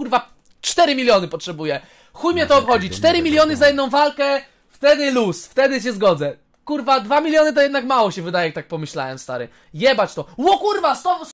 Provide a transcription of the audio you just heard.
kurwa 4 miliony potrzebuję. Chuj mnie to no, tak, obchodzi. Tak, 4 tak, miliony za jedną walkę, wtedy luz, wtedy się zgodzę. Kurwa, 2 miliony to jednak mało się wydaje, jak tak pomyślałem, stary. Jebać to. Ło kurwa, 100,